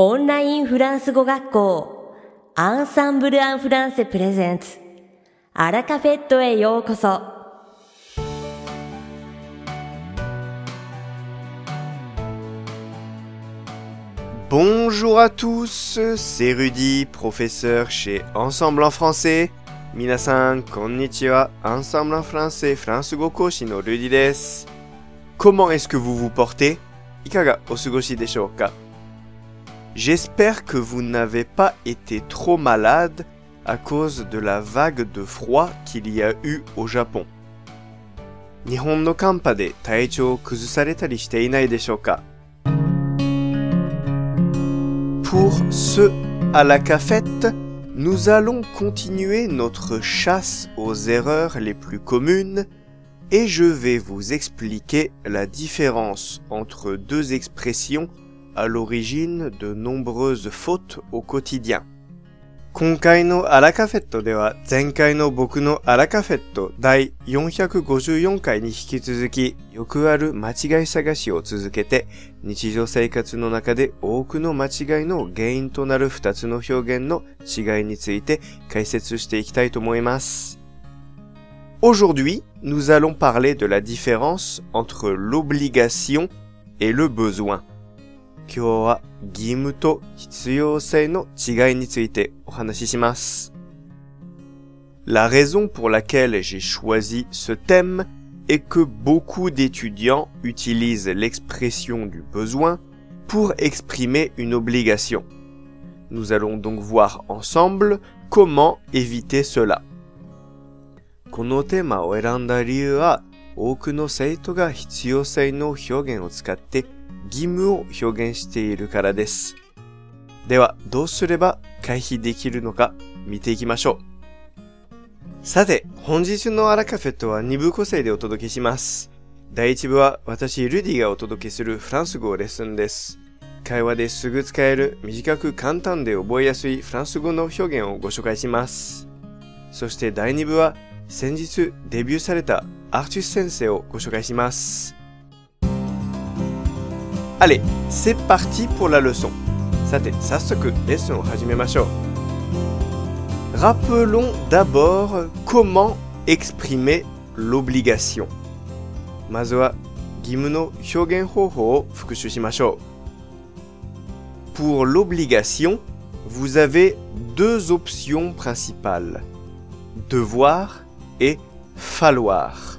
オンラインフランス語学校アンサンブル・アン・フランセプレゼンツアラカフェットへようこそ Bonjour à tous, c'est Rudy, professeur chez Ensemble en français. Minasan, konnichiwa, Ensemble en français, France go koshi no Rudy desu. Comment est-ce que vous vous portez Ikaga osugoshi desho ka J'espère que vous n'avez pas été trop malade à cause de la vague de froid qu'il y a eu au Japon. Pour ce à la cafette, nous allons continuer notre chasse aux erreurs les plus communes et je vais vous expliquer la différence entre deux expressions à l'origine de nombreuses fautes au quotidien. 今回のアラカフェットでは前回の僕のアラカフェット第454回に引き続きよくある間違い探しを続けて日常生活の中で多くの間違いの原因となる2つの表現の違いについて解説していきたいと思います。Aujourd'hui, nous allons parler de la différence entre l'obligation et le besoin. 今日は義務と必要性の違いについてお話しします。La raison pour laquelle j'ai choisi ce thème est que beaucoup d'étudiants utilisent l'expression du besoin pour exprimer une obligation. Nous allons donc voir ensemble comment éviter cela. このテーマを選んだ理由は、多くの生徒が必要性の表現を使って 義務を表現しているからです。では、どうすれば回避できるのか見ていきましょう。さて、本日のアラカフェットは2部構成でお届けします。第1部は私、ルディがお届けするフランス語レッスンです。会話ですぐ使える短く簡単で覚えやすいフランス語の表現をご紹介します。そして第2部は先日デビューされたアーティス先生をご紹介します。Allez, c'est parti pour la leçon. さて、早速レッスンを始めましょう。Rappelons d'abord comment exprimer l'obligation. まずは義務の表現方法を復習しましょう。Pour l'obligation, vous avez deux options principales. Devoir et falloir.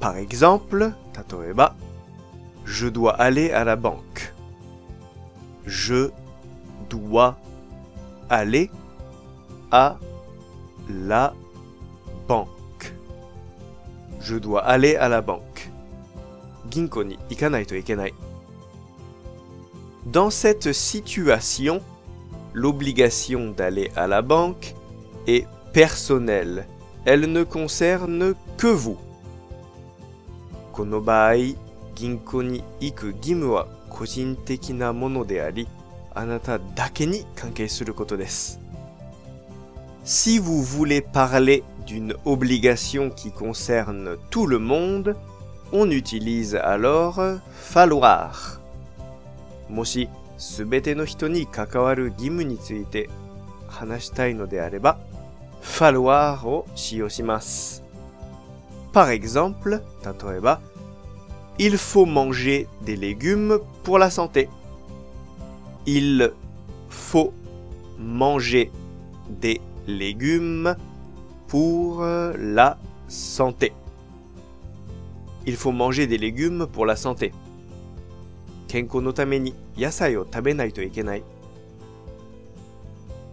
Par exemple, tatoeba, je dois aller à la banque. Je dois aller à la banque. Je dois aller à la banque. Ginko ni. Dans cette situation, l'obligation d'aller à la banque est personnelle. Elle ne concerne que vous. この場合、銀行に行く義務は個人的なものであり、あなただけに関係することです。Si vous voulez parler d'une obligation qui concerne tout le monde, on utilise alors falloir. もし、すべての人に関わる義務について話したいのであれば、falloir を使用します。Par exemple, 例えば、il faut manger des légumes pour la santé. Il faut manger des légumes pour la santé. Il faut manger des légumes pour la santé.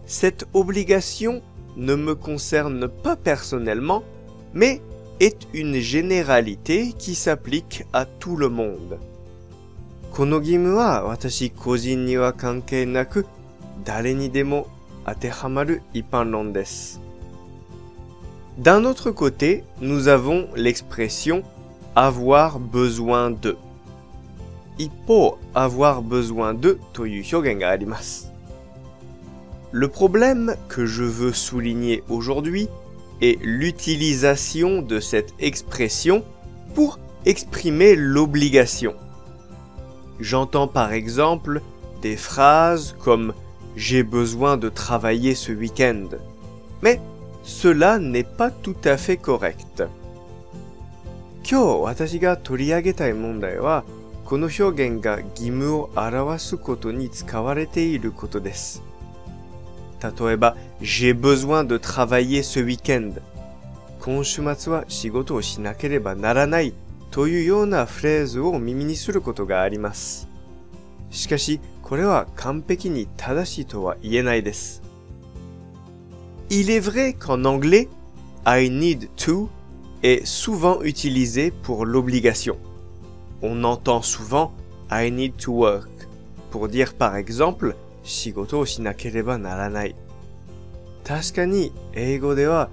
Cette obligation ne me concerne pas personnellement, mais est une généralité qui s'applique à tout le monde. この義務は私個人には関係なく、誰にでも当てはまる一般論です。D'un autre côté, nous avons l'expression avoir besoin de. 一方、avoir besoin de という表現があります。Le problème que je veux souligner aujourd'hui est l'utilisation de cette expression pour exprimer l'obligation. J'entends par exemple des phrases comme j'ai besoin de travailler ce week-end. Mais cela n'est pas tout à fait correct. 今日私が取り上げたい問題は、この表現が義務を表すことに使われていることです。 例えば、j'ai besoin de travailler ce week-end。今週末は仕事をしなければならないというようなフレーズを耳にすることがあります。しかし、これは完璧に正しいとは言えないです。Il est vrai qu'en anglais, I need to est souvent utilisé pour l'obligation. On entend souvent I need to work pour dire par exemple 仕事をしなければならない。確かに英語では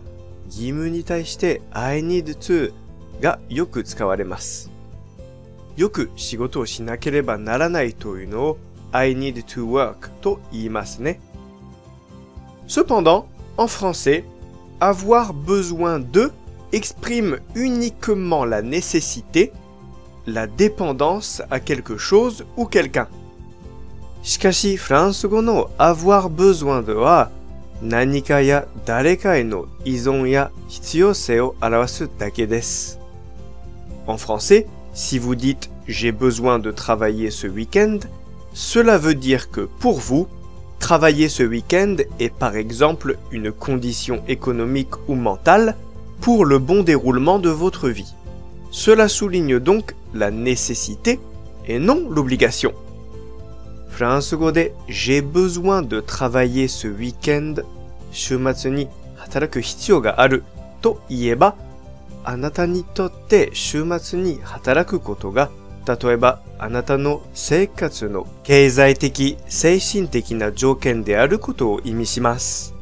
義務に対して I need to がよく使われます。よく仕事をしなければならないというのを I need to work と言いますね。Cependant, en français, avoir besoin de exprime uniquement la nécessité, la dépendance à quelque chose ou quelqu'un. しかし、フランス語の avoir besoin de は何かや誰かへの依存や必要性を表すだけです。En français, si vous dites j'ai besoin de travailler ce week-end, cela veut dire que pour vous, travailler ce week-end est par exemple une condition économique ou mentale pour le bon déroulement de votre vie. Cela souligne donc la nécessité et non l'obligation. France j'ai besoin de travailler ce week-end 週末に働く必要があると言えば、あなたにとって週末に働くことが、例えばあなたの生活の経済的、精神的な条件であることを意味します。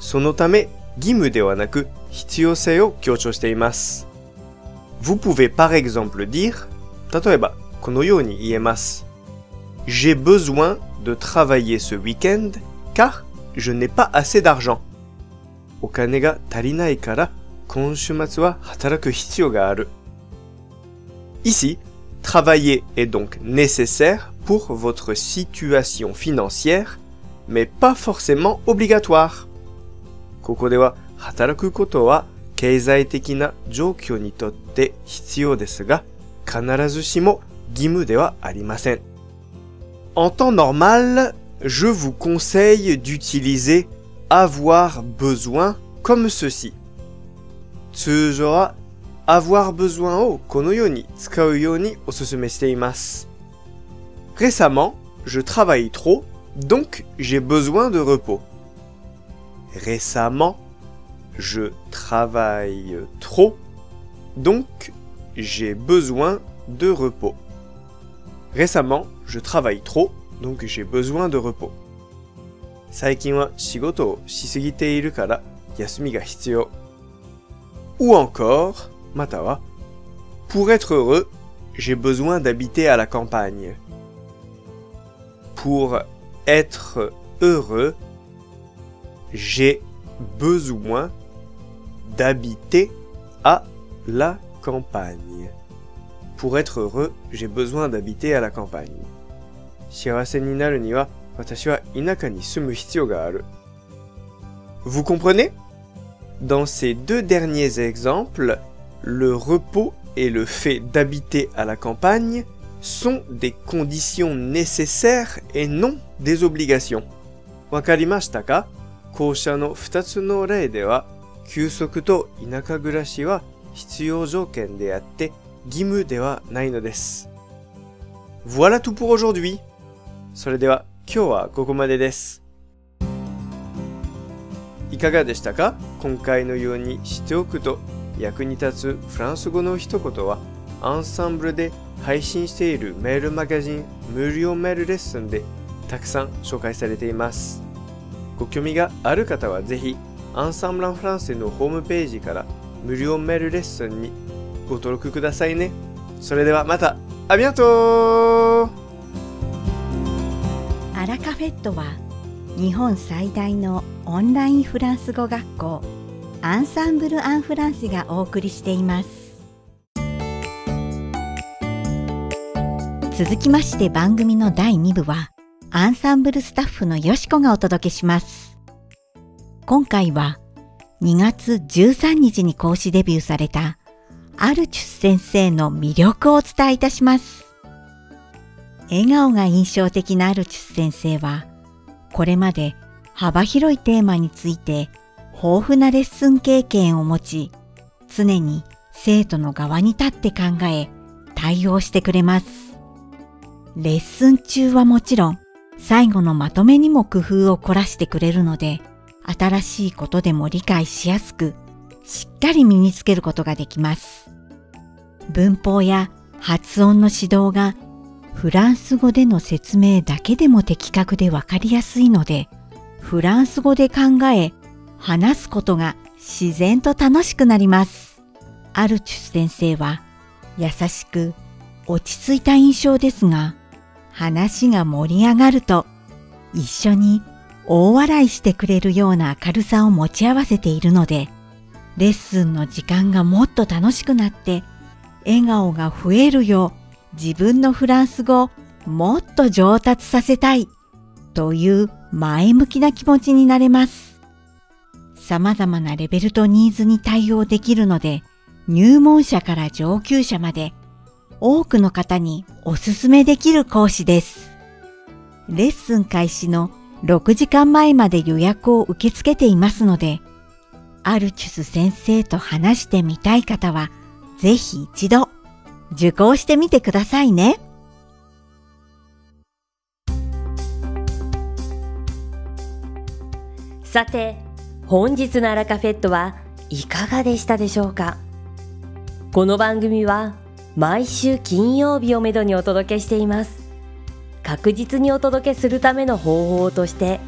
そのため、義務ではなく必要性を強調しています。Vous pouvez par exemple dire 例えばこのように言えます。J'ai besoin de travailler ce week-end car je n'ai pas assez d'argent. Ici, travailler est donc nécessaire pour votre situation financière, mais pas forcément obligatoire. ここでは働くことは経済的な状況にとって必要ですが、必ずしも義務ではありません。 En temps normal, je vous conseille d'utiliser avoir besoin comme ceci. avoir besoin Récemment, je travaille trop, donc j'ai besoin de repos. Récemment, je travaille trop, donc j'ai besoin de repos. Récemment, je travaille trop, donc j'ai besoin de repos. Ou encore, matawa, pour être heureux, j'ai besoin d'habiter à la campagne. Pour être heureux, j'ai besoin d'habiter à la campagne. Pour être heureux, j'ai besoin d'habiter à la campagne. Vous comprenez Dans ces deux derniers exemples, le repos et le fait d'habiter à la campagne sont des conditions nécessaires et non des obligations. Wakarimashita ka 校舎の2つの例では、休息と田舎暮らしは必要条件であって、義 務ではないのです。Voilà tout pour aujourd'hui! それでは今日はここまでです。いかがでしたか？今回のようにしておくと役に立つフランス語の一言はアンサンブルで配信しているメールマガジン無料メールレッスンでたくさん紹介されています。ご興味がある方はぜひアンサンブランフランセのホームページから無料メールレッスンにご登録くださいね。それではまた、ありがとう。アラカフェットは日本最大のオンラインフランス語学校アンサンブル・アン・フランセがお送りしています。続きまして番組の第2部はアンサンブルスタッフのよしこがお届けします。今回は2月13日に講師デビューされたアルチュス先生の魅力をお伝えいたします笑顔が印象的なアルチュス先生はこれまで幅広いテーマについて豊富なレッスン経験を持ち、常に生徒の側に立って考え、対応してくれます。レッスン中はもちろん、最後のまとめにも工夫を凝らしてくれるので、新しいことでも理解しやすく、しっかり身につけることができます。文法や発音の指導がフランス語での説明だけでも的確でわかりやすいので、フランス語で考え、話すことが自然と楽しくなります。アルチュス先生は優しく落ち着いた印象ですが、話が盛り上がると一緒に大笑いしてくれるような明るさを持ち合わせているので、レッスンの時間がもっと楽しくなって笑顔が増えるよう自分のフランス語をもっと上達させたいという前向きな気持ちになれます。様々なレベルとニーズに対応できるので、入門者から上級者まで多くの方におすすめできる講師です。レッスン開始の6時間前まで予約を受け付けていますので、アルチュス先生と話してみたい方は、ぜひ一度受講してみてくださいね。さて、本日のアラカフェットはいかがでしたでしょうか？この番組は毎週金曜日をめどにお届けしています。確実にお届けするための方法として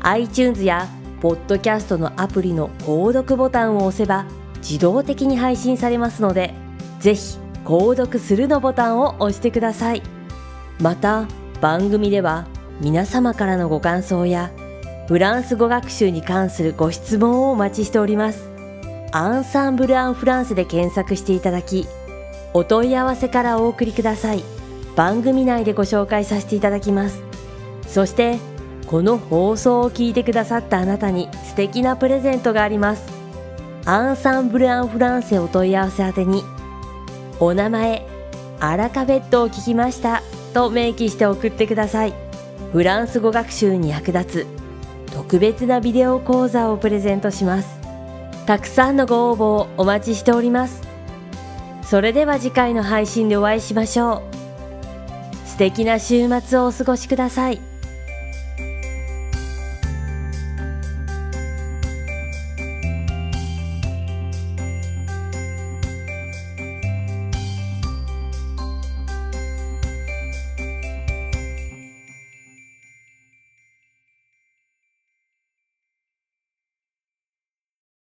iTunes やポッドキャストのアプリの購読ボタンを押せば自動的に配信されますのでぜひ購読するのボタンを押してください。また番組では皆様からのご感想やフランス語学習に関するご質問をお待ちしております。アンサンブル・アン・フランスで検索していただき、お問い合わせからお送りください。番組内でご紹介させていただきます。そして、この放送を聞いてくださったあなたに素敵なプレゼントがあります。アンサンブル・アン・フランセお問い合わせ宛てに、お名前、アラカフェットを聞きましたと明記して送ってください。フランス語学習に役立つ特別なビデオ講座をプレゼントしますたくさんのご応募をお待ちしておりますそれでは次回の配信でお会いしましょう素敵な週末をお過ごしください